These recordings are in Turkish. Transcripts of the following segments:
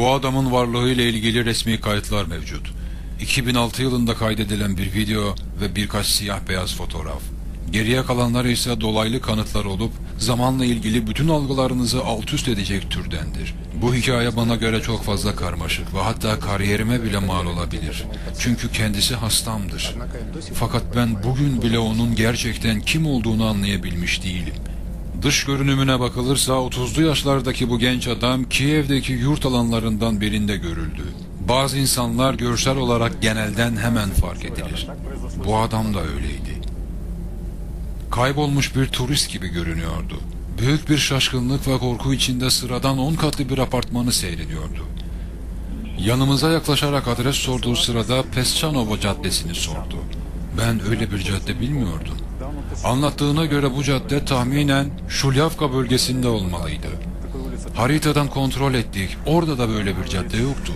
Bu adamın varlığıyla ilgili resmi kayıtlar mevcut. 2006 yılında kaydedilen bir video ve birkaç siyah beyaz fotoğraf. Geriye kalanlar ise dolaylı kanıtlar olup zamanla ilgili bütün algılarınızı alt üst edecek türdendir. Bu hikaye bana göre çok fazla karmaşık ve hatta kariyerime bile mal olabilir. Çünkü kendisi hastamdır. Fakat ben bugün bile onun gerçekten kim olduğunu anlayabilmiş değilim. Dış görünümüne bakılırsa 30'lu yaşlardaki bu genç adam Kiev'deki yurt alanlarından birinde görüldü. Bazı insanlar görsel olarak genelden hemen fark edilir. Bu adam da öyleydi. Kaybolmuş bir turist gibi görünüyordu. Büyük bir şaşkınlık ve korku içinde sıradan 10 katlı bir apartmanı seyrediyordu. Yanımıza yaklaşarak adres sorduğu sırada Pesçanova Caddesi'ni sordu. Ben öyle bir cadde bilmiyordum. Anlattığına göre bu cadde tahminen Şulyavka bölgesinde olmalıydı. Haritadan kontrol ettik. Orada da böyle bir cadde yoktu.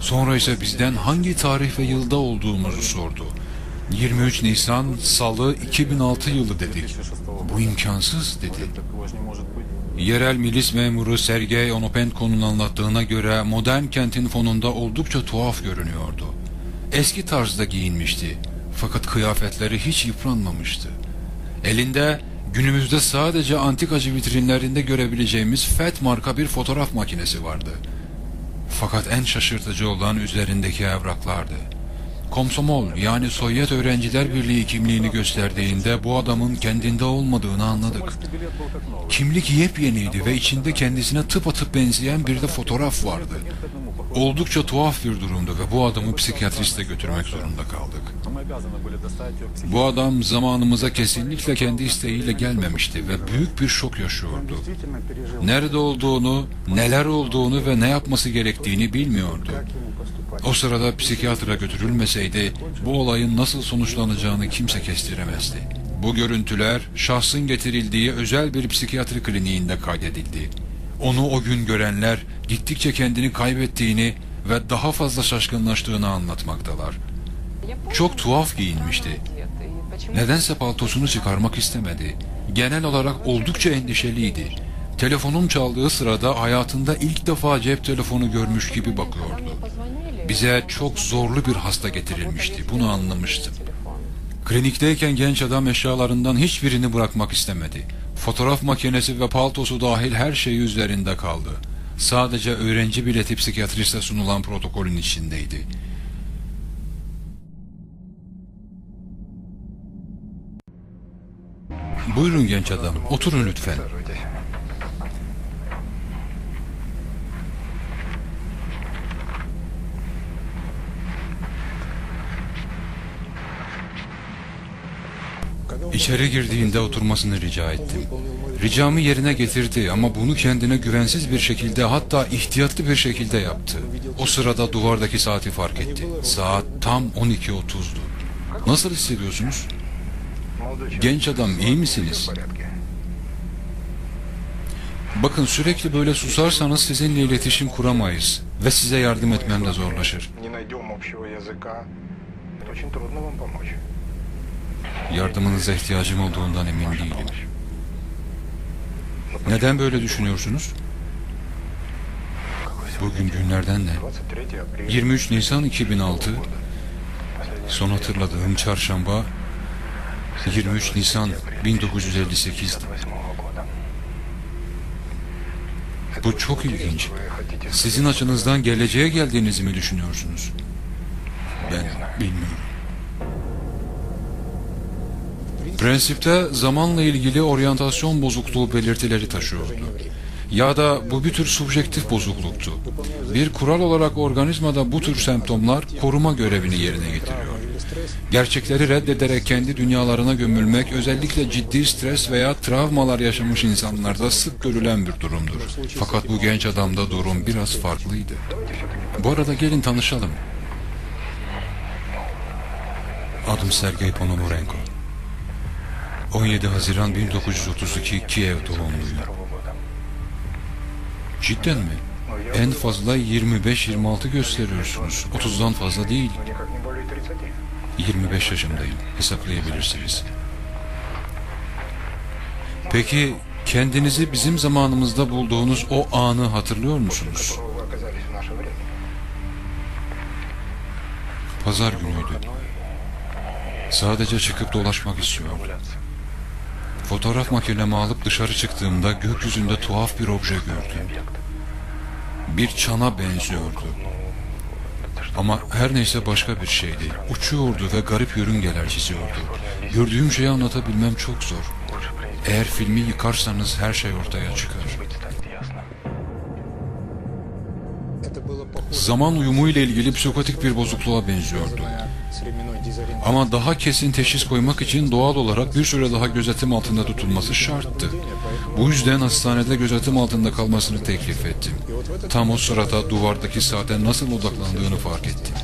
Sonra ise bizden hangi tarih ve yılda olduğumuzu sordu. 23 Nisan Salı 2006 yılı dedik. Bu imkansız dedi. Yerel milis memuru Sergey Onopenko'nun anlattığına göre modern kentin fonunda oldukça tuhaf görünüyordu. Eski tarzda giyinmişti. Fakat kıyafetleri hiç yıpranmamıştı. Elinde günümüzde sadece antikacı vitrinlerinde görebileceğimiz FET marka bir fotoğraf makinesi vardı. Fakat en şaşırtıcı olan üzerindeki evraklardı. Komsomol yani Sovyet Öğrenciler Birliği kimliğini gösterdiğinde bu adamın kendinde olmadığını anladık. Kimlik yepyeniydi ve içinde kendisine tıpatıp benzeyen bir de fotoğraf vardı. Oldukça tuhaf bir durumdu ve bu adamı psikiyatriste götürmek zorunda kaldık. Bu adam zamanımıza kesinlikle kendi isteğiyle gelmemişti ve büyük bir şok yaşıyordu. Nerede olduğunu, neler olduğunu ve ne yapması gerektiğini bilmiyordu. O sırada psikiyatra götürülmeseydi bu olayın nasıl sonuçlanacağını kimse kestiremezdi. Bu görüntüler şahsın getirildiği özel bir psikiyatri kliniğinde kaydedildi. Onu o gün görenler gittikçe kendini kaybettiğini ve daha fazla şaşkınlaştığını anlatmaktalar. Çok tuhaf giyinmişti. Nedense paltosunu çıkarmak istemedi. Genel olarak oldukça endişeliydi. Telefonum çaldığı sırada hayatında ilk defa cep telefonu görmüş gibi bakıyordu. Bize çok zorlu bir hasta getirilmişti. Bunu anlamıştım. Klinikteyken genç adam eşyalarından hiçbirini bırakmak istemedi. Fotoğraf makinesi ve paltosu dahil her şeyi üzerinde kaldı. Sadece öğrenci bileti psikiyatriste sunulan protokolün içindeydi. Buyurun genç adam, oturun lütfen. İçeri girdiğinde oturmasını rica ettim. Ricamı yerine getirdi ama bunu kendine güvensiz bir şekilde hatta ihtiyatlı bir şekilde yaptı. O sırada duvardaki saati fark etti. Saat tam 12.30'du. Nasıl hissediyorsunuz? Genç adam iyi misiniz? Bakın sürekli böyle susarsanız sizinle iletişim kuramayız ve size yardım etmem de zorlaşır. Yardımınıza ihtiyacım olduğundan emin değilim. Neden böyle düşünüyorsunuz? Bugün günlerden ne? 23 Nisan 2006 Son hatırladığım çarşamba 23 Nisan 1958 Bu çok ilginç. Sizin açınızdan geleceğe geldiğinizi mi düşünüyorsunuz? Ben bilmiyorum. Prensipte zamanla ilgili oryantasyon bozukluğu belirtileri taşıyordu. Ya da bu bir tür subjektif bozukluktu. Bir kural olarak organizmada bu tür semptomlar koruma görevini yerine getiriyor. Gerçekleri reddederek kendi dünyalarına gömülmek özellikle ciddi stres veya travmalar yaşamış insanlarda sık görülen bir durumdur. Fakat bu genç adamda durum biraz farklıydı. Bu arada gelin tanışalım. Adım Sergey Ponomarenko. 17 Haziran 1932 Kiev doğumluyum. Cidden mi? En fazla 25-26 gösteriyorsunuz. 30'dan fazla değil. 25 yaşındayım. Hesaplayabilirsiniz. Peki kendinizi bizim zamanımızda bulduğunuz o anı hatırlıyor musunuz? Pazar günüydü. Sadece çıkıp dolaşmak istiyorum. Fotoğraf makinemi alıp dışarı çıktığımda gökyüzünde tuhaf bir obje gördüm. Bir çana benziyordu. Ama her neyse başka bir şeydi. Uçuyordu ve garip yörüngeler çiziyordu. Gördüğüm şeyi anlatabilmem çok zor. Eğer filmi yıkarsanız her şey ortaya çıkar. Zaman uyumu ile ilgili psikotik bir bozukluğa benziyordu. Ama daha kesin teşhis koymak için doğal olarak bir süre daha gözetim altında tutulması şarttı. Bu yüzden hastanede gözetim altında kalmasını teklif ettim. Tam o sırada duvardaki saate nasıl odaklandığını fark ettim.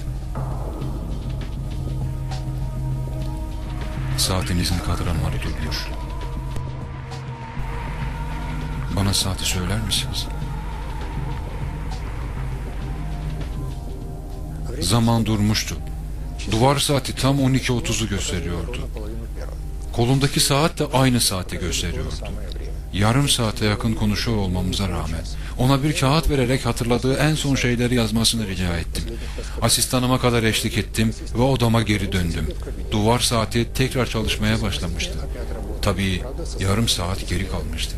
Saatinizin kadranları durmuş. Bana saati söyler misiniz? Zaman durmuştu. Duvar saati tam 12.30'u gösteriyordu. Kolundaki saat de aynı saati gösteriyordu. Yarım saate yakın konuşuyor olmamıza rağmen ona bir kağıt vererek hatırladığı en son şeyleri yazmasını rica ettim. Asistanıma kadar eşlik ettim ve odama geri döndüm. Duvar saati tekrar çalışmaya başlamıştı. Tabii yarım saat geri kalmıştı.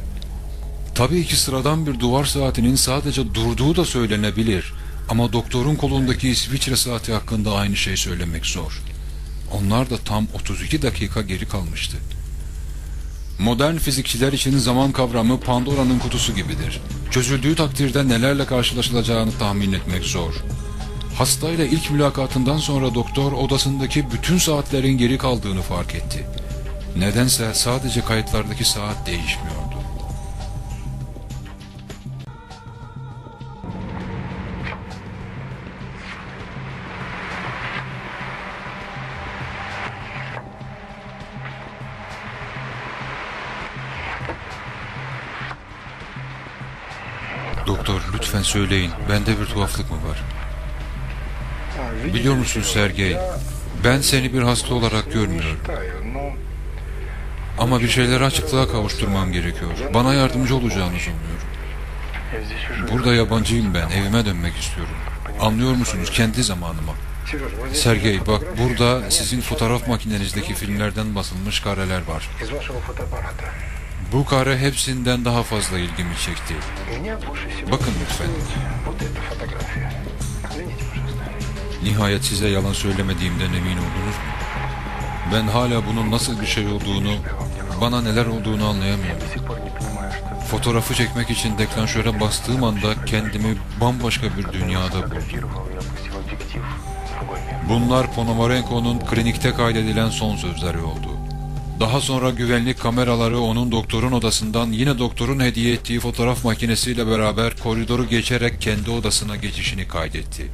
Tabii ki sıradan bir duvar saatinin sadece durduğu da söylenebilir. Ama doktorun kolundaki İsviçre saati hakkında aynı şey söylemek zor. Onlar da tam 32 dakika geri kalmıştı. Modern fizikçiler için zaman kavramı Pandora'nın kutusu gibidir. Çözüldüğü takdirde nelerle karşılaşılacağını tahmin etmek zor. Hastayla ilk mülakatından sonra doktor odasındaki bütün saatlerin geri kaldığını fark etti. Nedense sadece kayıtlardaki saat değişmiyordu. Doktor lütfen söyleyin bende bir tuhaflık mı var? Biliyor musun Sergey? Ben seni bir hasta olarak görmüyorum. Ama bir şeyleri açıklığa kavuşturmam gerekiyor. Bana yardımcı olacağınızı umuyorum. Burada yabancıyım ben. Evime dönmek istiyorum. Anlıyor musunuz? Kendi zamanıma. Sergey bak burada sizin fotoğraf makinenizdeki filmlerden basılmış kareler var. Bu kare hepsinden daha fazla ilgimi çekti. Bakın lütfen. Nihayet size yalan söylemediğimden emin oldunuz mu? Ben hala bunun nasıl bir şey olduğunu, bana neler olduğunu anlayamıyorum. Fotoğrafı çekmek için deklanşöre bastığım anda kendimi bambaşka bir dünyada buldum. Bunlar Ponomarenko'nun klinikte kaydedilen son sözleri oldu. Daha sonra güvenlik kameraları onun doktorun odasından yine doktorun hediye ettiği fotoğraf makinesiyle beraber koridoru geçerek kendi odasına geçişini kaydetti.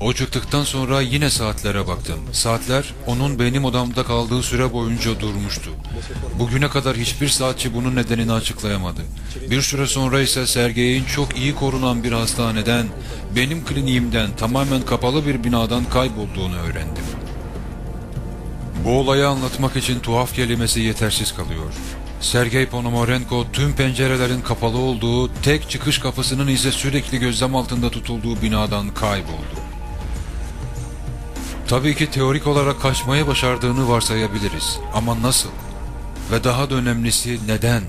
O çıktıktan sonra yine saatlere baktım. Saatler onun benim odamda kaldığı süre boyunca durmuştu. Bugüne kadar hiçbir saatçi bunun nedenini açıklayamadı. Bir süre sonra ise Sergey'in çok iyi korunan bir hastaneden, benim kliniğimden tamamen kapalı bir binadan kaybolduğunu öğrendim. Bu olayı anlatmak için tuhaf kelimesi yetersiz kalıyor. Sergey Ponomarenko tüm pencerelerin kapalı olduğu, tek çıkış kapısının ise sürekli gözlem altında tutulduğu binadan kayboldu. Tabii ki teorik olarak kaçmayı başardığını varsayabiliriz. Ama nasıl? Ve daha da önemlisi neden?